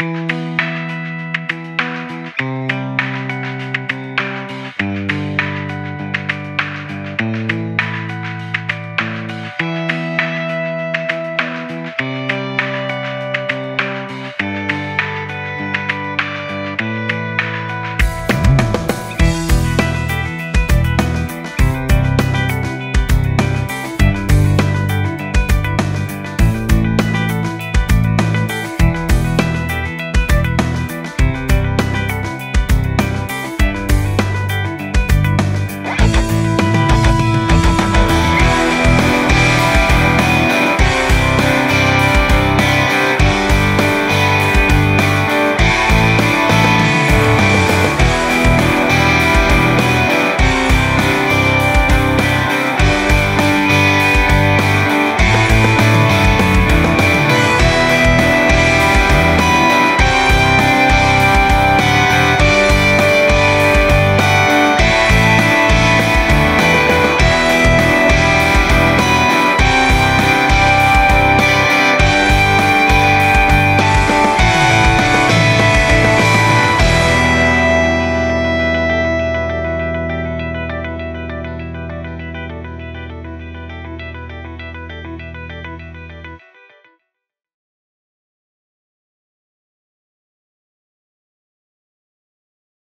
Música